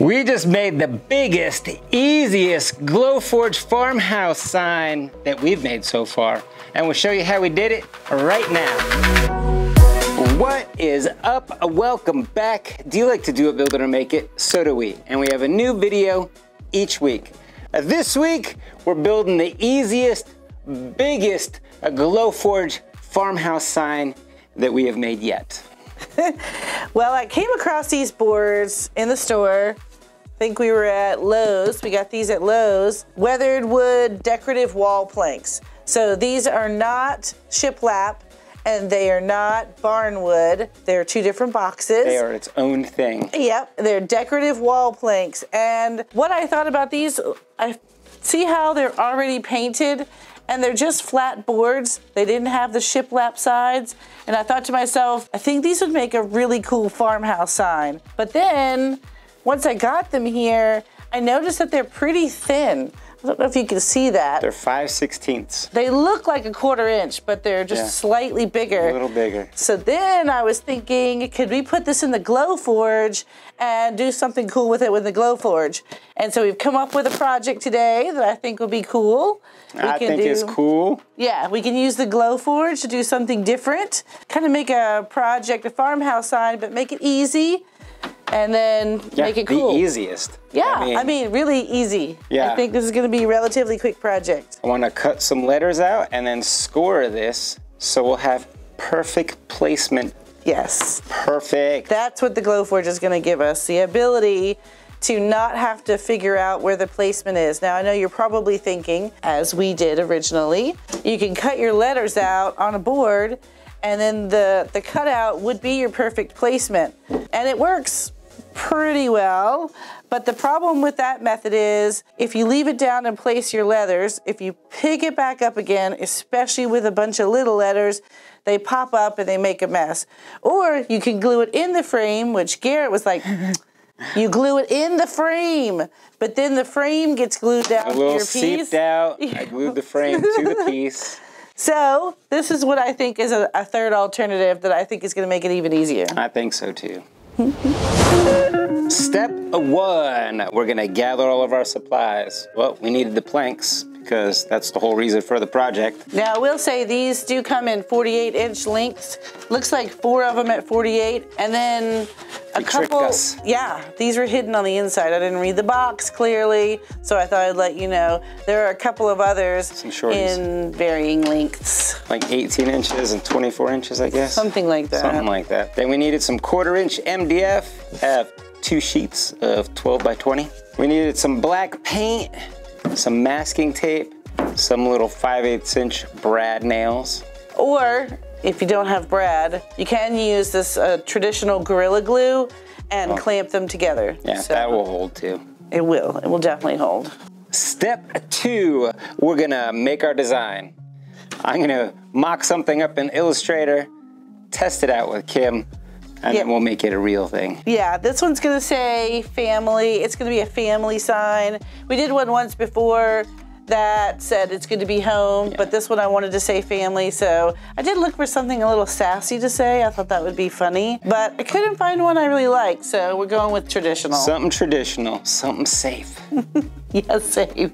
We just made the biggest, easiest Glowforge farmhouse sign that we've made so far. And we'll show you how we did it right now. What is up? Welcome back. Do you like to do it, build it, or make it? So do we. And we have a new video each week. Uh, this week, we're building the easiest, biggest Glowforge farmhouse sign that we have made yet. well, I came across these boards in the store. I think we were at Lowe's. We got these at Lowe's. Weathered wood decorative wall planks. So these are not shiplap and they are not barnwood. They're two different boxes. They are its own thing. Yep, they're decorative wall planks. And what I thought about these, I see how they're already painted and they're just flat boards. They didn't have the shiplap sides. And I thought to myself, I think these would make a really cool farmhouse sign. But then, once I got them here, I noticed that they're pretty thin. I don't know if you can see that. They're 5 sixteenths. They look like a quarter inch, but they're just Yeah. slightly bigger. A little bigger. So then I was thinking, could we put this in the Glowforge and do something cool with it with the Glowforge? And so we've come up with a project today that I think would be cool. We I think it's cool. Yeah, we can use the Glowforge to do something different. Kind of make a project, a farmhouse sign, but make it easy and then Yeah, make it cool. the easiest. Yeah, I mean, really easy. Yeah. I think this is going to be a relatively quick project. I want to cut some letters out and then score this so we'll have perfect placement. Yes. Perfect. That's what the Glowforge is going to give us the ability to not have to figure out where the placement is. Now, I know you're probably thinking, as we did originally, you can cut your letters out on a board and then the, the cutout would be your perfect placement. And it works pretty well. But the problem with that method is if you leave it down and place your letters, if you pick it back up again, especially with a bunch of little letters, they pop up and they make a mess. Or you can glue it in the frame, which Garrett was like, you glue it in the frame, but then the frame gets glued down a to little your piece. seeped out. I glued the frame to the piece. So this is what I think is a, a third alternative that I think is going to make it even easier. I think so too. Step one, we're gonna gather all of our supplies. Well, we needed the planks because that's the whole reason for the project. Now, I will say these do come in 48 inch lengths. Looks like four of them at 48, and then a You couple. us. Yeah, these were hidden on the inside. I didn't read the box clearly, so I thought I'd let you know. There are a couple of others in varying lengths, Like 18 inches and 24 inches, I guess. something like that. Something like that. Then we needed some quarter inch MDF. Have uh, two sheets of 12 by 20. We needed some black paint, some masking tape, some little 5 8 inch brad nails. Or if you don't have Brad, you can use this uh, traditional Gorilla Glue and clamp them together. Oh. Yeah, So that will hold too. It will. It will definitely hold. Step two, we're gonna make our design. I'm gonna mock something up in Illustrator, test it out with Kim, and Yeah. then we'll make it a real thing. Yeah, this one's gonna say family. It's gonna be a family sign. We did one once before that said it's good to be home, but this one I wanted to say family, so I did look for something a little sassy to say. I thought that would be funny, but I couldn't find one I really liked, so we're going with traditional. Something traditional, something safe. yes, safe.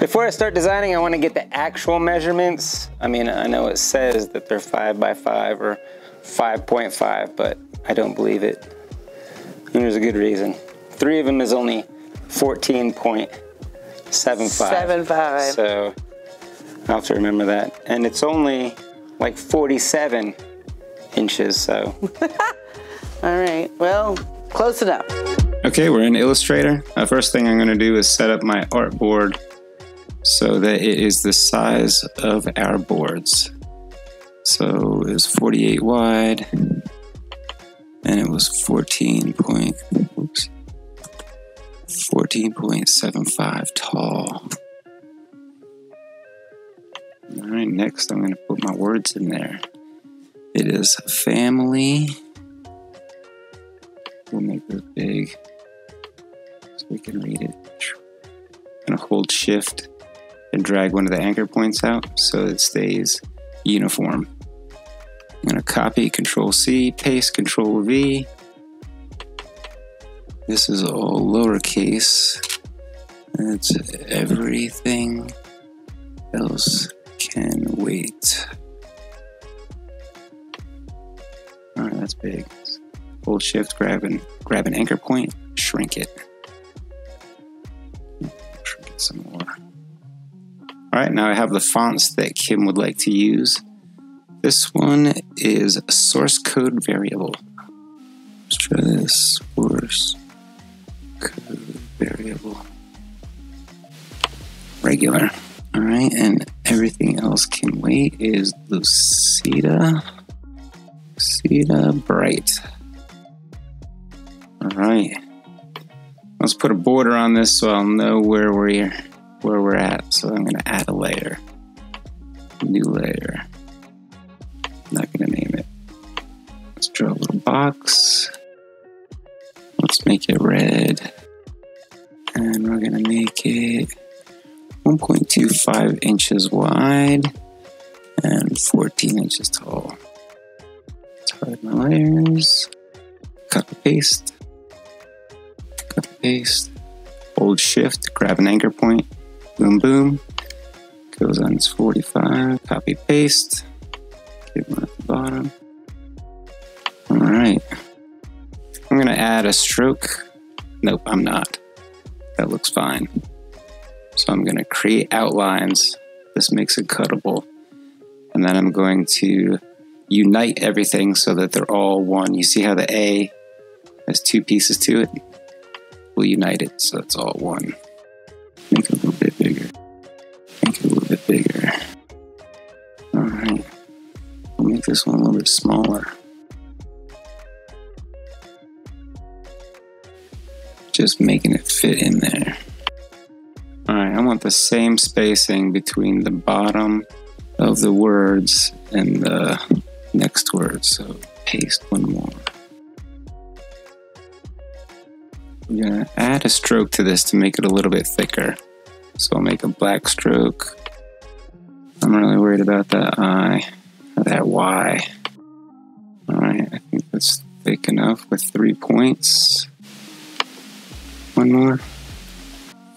Before I start designing, I want to get the actual measurements. I mean, I know it says that they're 5 by 5 or 5.5, but I don't believe it. And there's a good reason. Three of them is only 14.75. Seven five. So I'll have to remember that. And it's only like 47 inches, so. All right. Well, close enough. Okay, we're in Illustrator. The first thing I'm going to do is set up my artboard so that it is the size of our boards. So it was 48 wide and it was 14 point, oops, 14.75 tall. All right, next I'm going to put my words in there. It is family. We'll make this big so we can read it. I'm Gonna hold shift and drag one of the anchor points out so it stays uniform. I'm gonna copy, control C, paste, control V. This is all lowercase. It's everything else can wait. Alright, that's big. Hold shift, grab and grab an anchor point, shrink it. Shrink it some more. Alright, now I have the fonts that Kim would like to use. This one is source code variable. Let's try this source code variable. Regular. Alright, and everything else can wait is Lucida. Lucida Bright. Alright. Let's put a border on this so I'll know where we're where we're at. So I'm gonna add a layer. New layer. Not gonna name it. Let's draw a little box. Let's make it red. And we're gonna make it 1.25 inches wide and 14 inches tall. Let's hide my layers. Copy paste. Copy paste. Hold shift, grab an anchor point. Boom boom. Goes on its 45. Copy paste. Give one at the bottom. Alright. I'm gonna add a stroke. Nope, I'm not. That looks fine. So I'm going to create outlines. This makes it cuttable. And then I'm going to unite everything so that they're all one. You see how the A has two pieces to it? We'll unite it so it's all one. A little bit bigger. All right. We'll make this one a little bit smaller. Just making it fit in there. Alright, I want the same spacing between the bottom of the words and the next word, so paste one more. I'm gonna add a stroke to this to make it a little bit thicker. So I'll make a black stroke. I'm really worried about that I, that Y. Alright, I think that's thick enough with three points. One more.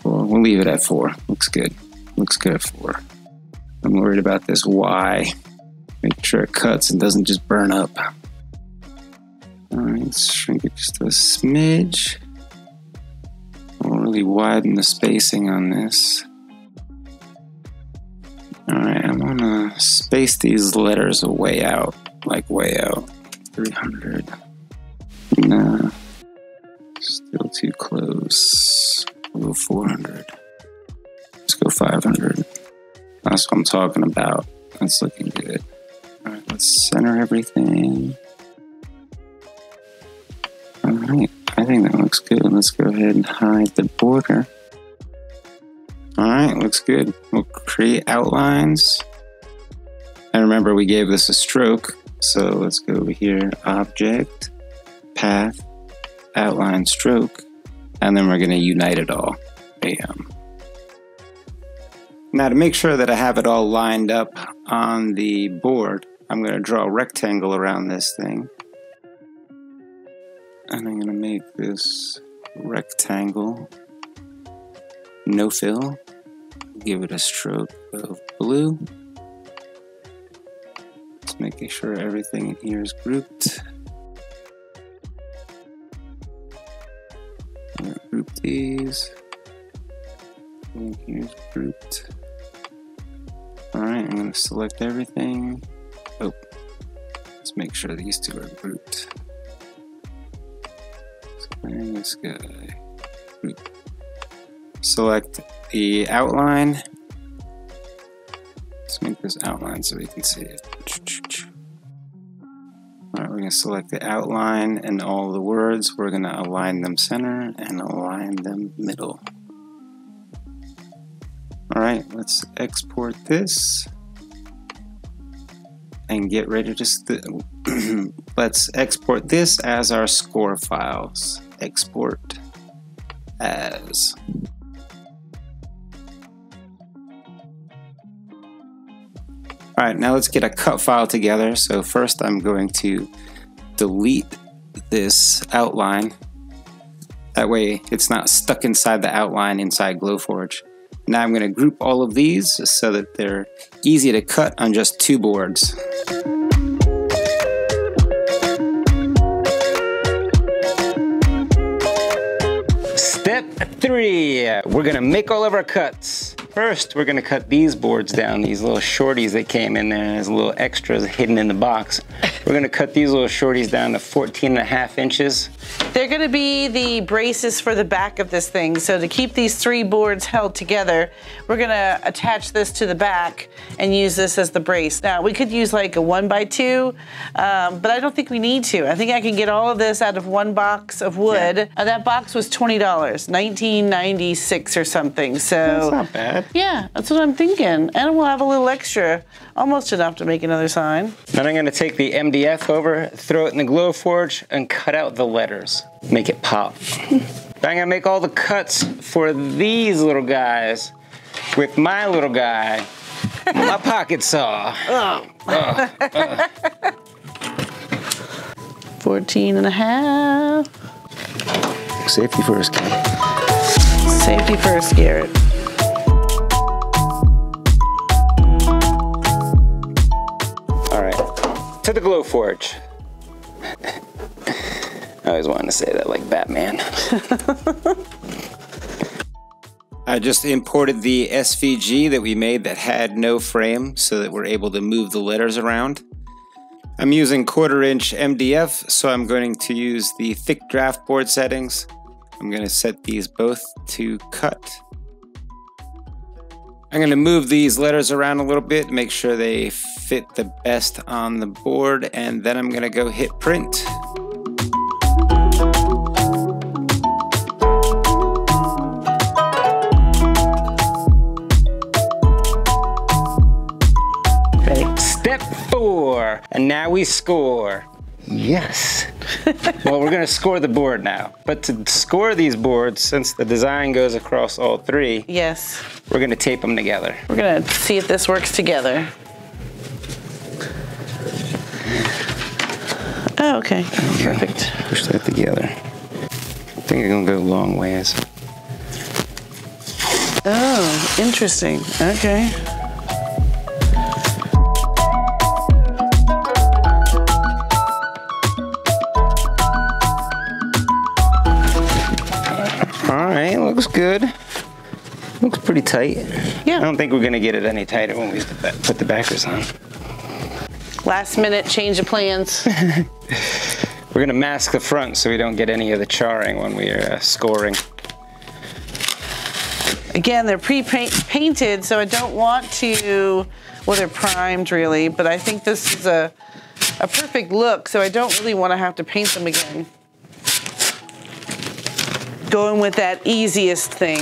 Four. We'll leave it at four. Looks good. Looks good at four. I'm worried about this Y. Make sure it cuts and doesn't just burn up. Alright, shrink it just a smidge. Widen the spacing on this. Alright, I'm gonna space these letters way out, like way out. 300. Nah. Still too close. Go 400. Let's go 500. That's what I'm talking about. That's looking good. All right, let's center everything. All right, I think that looks good. Let's go ahead and hide the border. All right, looks good. We'll create outlines. And remember, we gave this a stroke. So let's go over here, object, path, outline stroke, and then we're going to unite it all. Bam. Now to make sure that I have it all lined up on the board, I'm going to draw a rectangle around this thing. And I'm going to make this rectangle no fill. Give it a stroke of blue. Just making sure everything in here is grouped. group these. Here's grouped. Alright, I'm going to select everything. Oh, let's make sure these two are grouped. And this guy. Hmm. Select the outline. Let's make this outline so we can see it. Alright, we're going to select the outline and all the words. We're going to align them center and align them middle. Alright, let's export this and get ready to. Let's export this as our score files. Export as. All right, now let's get a cut file together. So first I'm going to delete this outline. That way it's not stuck inside the outline inside Glowforge. Now I'm going to group all of these so that they're easy to cut on just two boards. We're gonna make all of our cuts. First, we're gonna cut these boards down, these little shorties that came in there as little extras hidden in the box. We're gonna cut these little shorties down to 14 and a half inches. They're gonna be the braces for the back of this thing. So to keep these three boards held together, we're gonna attach this to the back and use this as the brace. Now we could use like a one by two, um, but I don't think we need to. I think I can get all of this out of one box of wood. Yeah. Uh, that box was $20, 1996 or something. So That's not bad. yeah, that's what I'm thinking. And we'll have a little extra, almost enough to make another sign. Then I'm gonna take the MDF over, throw it in the Glowforge, and cut out the letters. Make it pop. then I'm gonna make all the cuts for these little guys with my little guy, my pocket saw. 14 and a half. Safety first, kid. Safety first, Garrett. To the Glowforge. I always wanted to say that like Batman. I just imported the SVG that we made that had no frame so that we're able to move the letters around. I'm using quarter inch MDF, so I'm going to use the thick draft board settings. I'm going to set these both to cut. I'm going to move these letters around a little bit, make sure they fit the best on the board, and then I'm going to go hit print. Ready? Step four, and now we score. Yes. well, we're gonna score the board now. But to score these boards, since the design goes across all three, Yes. We're gonna tape them together. We're gonna see if this works together. Oh, okay. Perfect. Push that together. I think it's gonna go a long ways. Oh, interesting. Okay. All right, looks good. Looks pretty tight. Yeah. I don't think we're gonna get it any tighter when we put the- put the backers on. Last minute change of plans. We're gonna mask the front so we don't get any of the charring when we are uh, scoring. Again, they're pre-painted, so I don't want to. Well, they're primed really, but I think this is a a perfect look, so I don't really want to have to paint them again. Going with that easiest thing.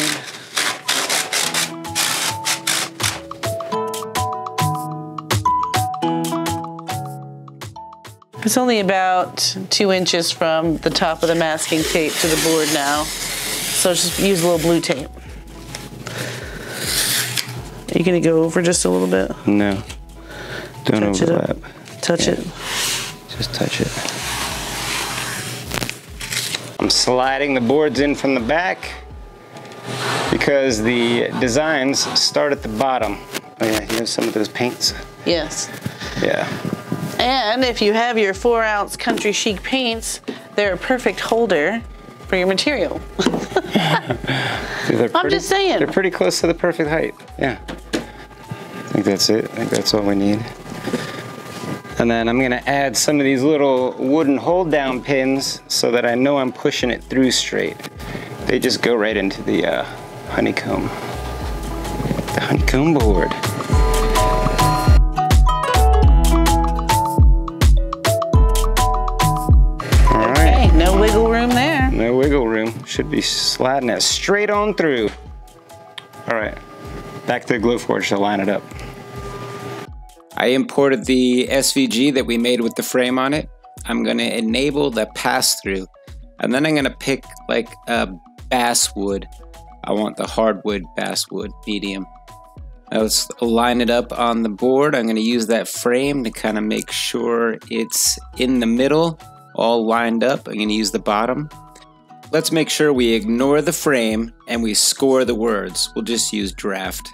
It's only about two inches from the top of the masking tape to the board now. So just use a little blue tape. Are you gonna go over just a little bit? No, don't Touch it up. overlap. Touch it. Just touch it. I'm sliding the boards in from the back because the designs start at the bottom. Oh yeah, you have some of those paints. Yes. Yeah. And if you have your four ounce country chic paints, they're a perfect holder for your material. Pretty, just saying. They're pretty close to the perfect height. Yeah. I think that's it. I think that's all we need. And then I'm gonna add some of these little wooden hold down pins so that I know I'm pushing it through straight. They just go right into the uh, honeycomb. The honeycomb board. Should be sliding it straight on through. All right, back to the Glowforge to line it up. I imported the SVG that we made with the frame on it. I'm going to enable the pass through. And then I'm going to pick like a basswood. I want the hardwood basswood medium. Now let's line it up on the board. I'm going to use that frame to kind of make sure it's in the middle, all lined up. I'm to use the bottom. Let's make sure we ignore the frame and we score the words. We'll just use draft.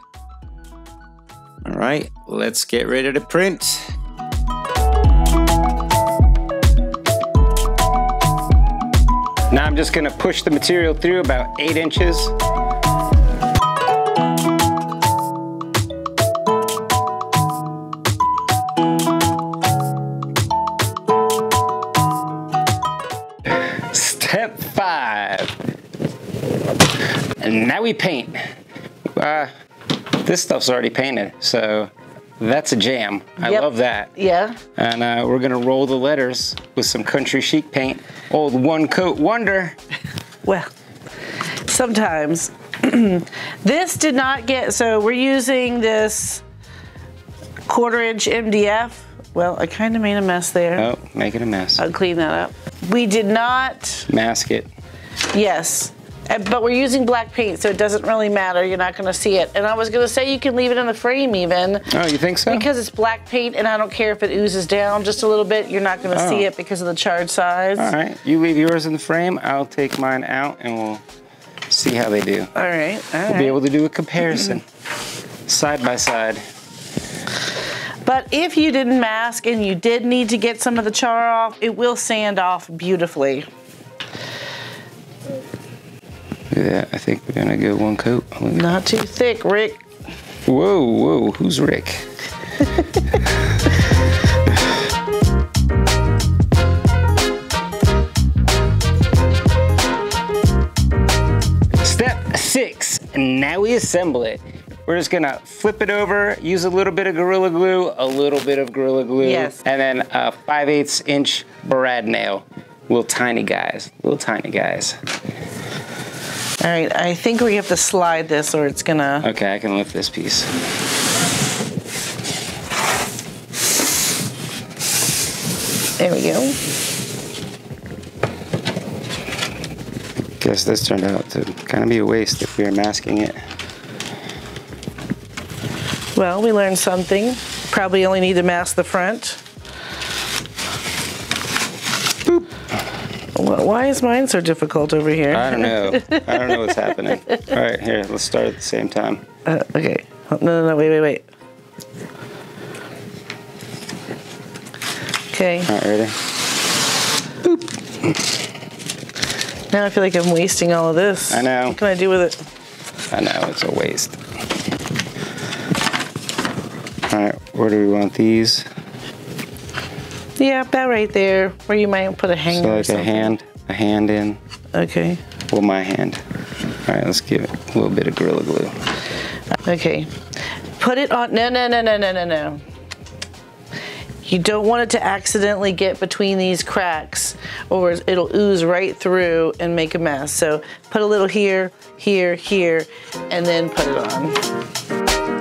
All right, let's get ready to print. Now I'm just gonna push the material through about eight inches. Now we paint. Uh, this stuff's already painted, so that's a jam. I Yep. love that. Yeah. And uh, we're gonna roll the letters with some country chic paint. Old one coat wonder. Well, sometimes. this did not get, so we're using this quarter inch MDF. Well, I kind of made a mess there. Oh, making a mess. I'll clean that up. We did not, Mask it. yes, But we're using black paint, so it doesn't really matter. You're not going to see it. And I was going to say you can leave it in the frame even. Oh, you think so? Because it's black paint, and I don't care if it oozes down just a little bit. You're not going to see Oh. it because of the charred sides. All right, you leave yours in the frame. I'll take mine out and we'll see how they do. All right. All right. Be able to do a comparison side by side. But if you didn't mask and you did need to get some of the char off, it will sand off beautifully. Yeah, I think we're gonna go one coat. Not too thick, Rick. Whoa, whoa, who's Rick? Step six, now we assemble it. We're just gonna flip it over, use a little bit of Gorilla Glue, a little bit of Gorilla Glue, Yes. and then a 5 8 inch brad nail. Little tiny guys, little tiny guys. All right, I think we have to slide this or it's gonna. Okay, I can lift this piece. There we go. Guess this turned out to kind of be a waste if we were masking it. Well, we learned something. Probably only need to mask the front. Why is mine so difficult over here? I don't know. I don't know what's happening. All right, here, let's start at the same time. Uh, okay. Oh, No, no, no, wait, wait, wait. Okay, All right, ready? Boop. now I feel like I'm wasting all of this. I know. What can I do with it? I know, it's a waste. All right, where do we want these? Yeah, about right there, where you might put a hanger So like a hand, a hand in, Okay, well, my hand. All right, let's give it a little bit of Gorilla Glue. okay. Put it on, no, no, no, no, no, no, no. You don't want it to accidentally get between these cracks or it'll ooze right through and make a mess. So put a little here, here, here, and then put it on.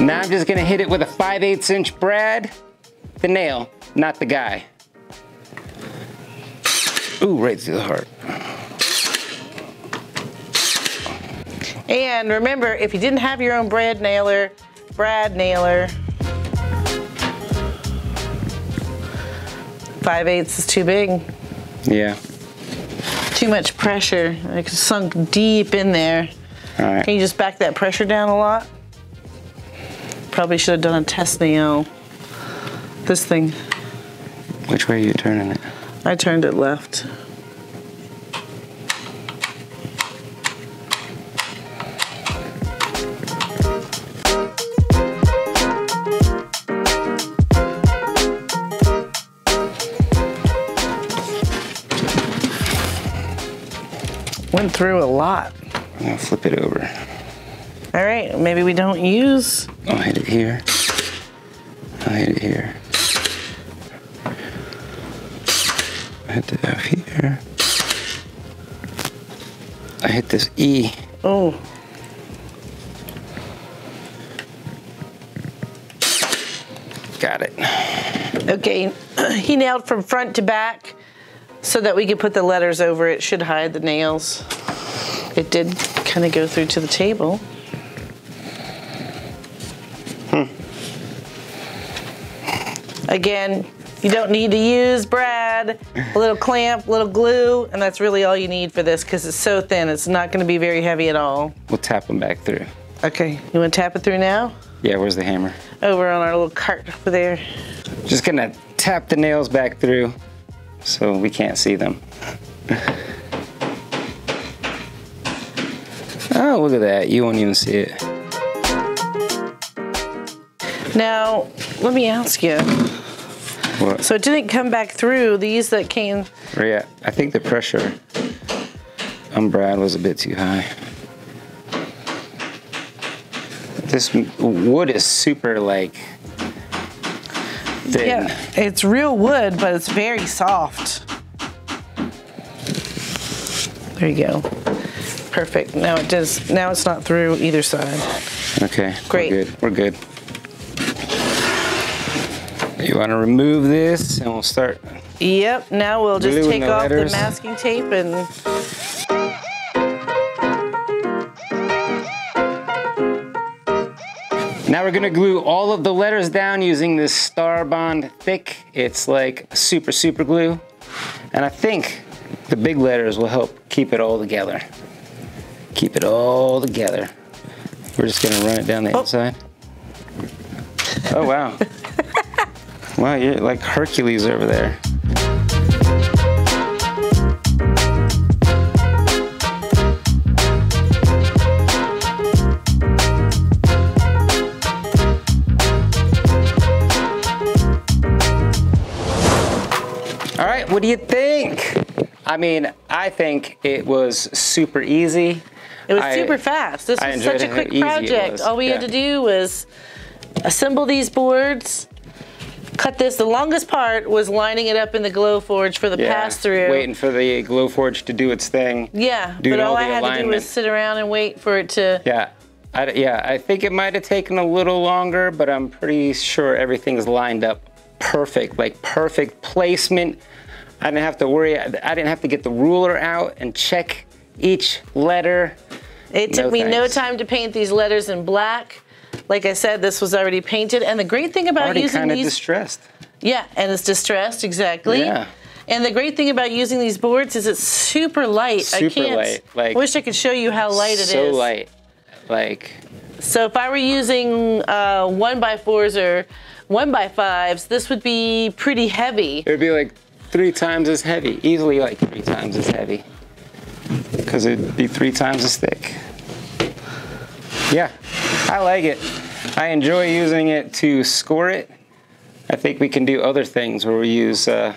Now I'm just gonna hit it with a 5 8 inch brad, the nail, not the guy. Ooh, right through the heart. And remember, if you didn't have your own brad nailer, brad nailer, 5 eighths is too big. Yeah, Too much pressure, like sunk deep in there. all right. Can you just back that pressure down a lot? Probably should have done a test nail. This thing, Which way are you turning it? I turned it left. Went through a lot. I'm gonna flip it over. All right, maybe we don't use. I'll hit it here. I'll hit it here. I hit the F here. I hit this E. Oh, Got it. okay. he nailed from front to back so that we could put the letters over it. Should hide the nails. It did kind of go through to the table. Again, You don't need to use brad, a little clamp, a little glue, and that's really all you need for this because it's so thin. It's not going to be very heavy at all. We'll tap them back through. Okay, you want to tap it through now? Yeah, where's the hammer? Over on our little cart over there. Just gonna tap the nails back through so we can't see them. oh, look at that. You won't even see it. Now, let me ask you. What? So it didn't come back through. These that came, Yeah, I think the pressure on Brad was a bit too high. This wood is super like thin. yeah, it's real wood, but it's very soft. There you go. Perfect. Now it does. Now it's not through either side. Okay. Great. We're good. We're good. You want to remove this and we'll start. Yep. Now we'll just take the off letters. the masking tape and Now we're gonna glue all of the letters down using this Starbond thick. It's like super, super glue. And I think the big letters will help keep it all together. Keep it all together. We're just gonna run it down the oh. inside. Oh, wow. wow, you're like Hercules over there. All right, what do you think? I mean, I think it was super easy. it was I- super fast. This I was such a quick project. All we had to do was assemble these boards. Cut this. The longest part was lining it up in the Glowforge for the pass through. Waiting for the Glowforge to do its thing. Yeah, but all, all I had to do was sit around and wait for it to. Yeah. I, yeah, I think it might have taken a little longer, but I'm pretty sure everything's lined up perfect, like perfect placement. I didn't have to worry. I didn't have to get the ruler out and check each letter. It took No me no time to paint these letters in black. Like I said, this was already painted. And the great thing about Already using kind of these, distressed. yeah, and it's distressed exactly. Yeah. And the great thing about using these boards is it's super light. I Super can't. light, like- I wish I could show you how light it is. so light. Like, So if I were using uh, one by fours or one by fives, this would be pretty heavy. it would be like three times as heavy, easily like three times as heavy. Because it'd be three times as thick. Yeah, I like it. I enjoy using it to score it. I think we can do other things where we use, uh,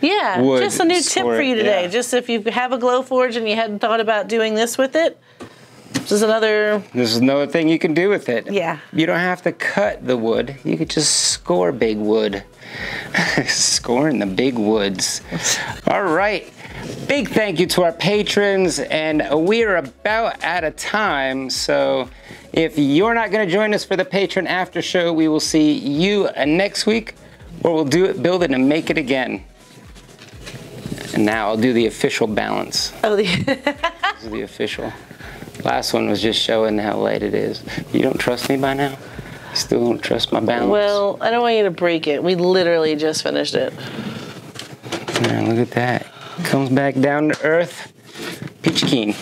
Yeah, Wood just a new tip for you today. yeah. Just if you have a Glowforge and you hadn't thought about doing this with it, this is another. this is another thing you can do with it. Yeah. You don't have to cut the wood. You could just score big wood. Scoring the big woods. All right. Big thank you to our patrons, and we're about out of time. So, if you're not going to join us for the patron after show, we will see you next week, or we'll do it, build it, and make it again. And now I'll do the official balance. Oh, the, This is the official. Last one was just showing how light it is. You don't trust me by now? You still don't trust my balance? well, I don't want you to break it. We literally just finished it. Man, look at that. Comes back down to earth. pitch Keen.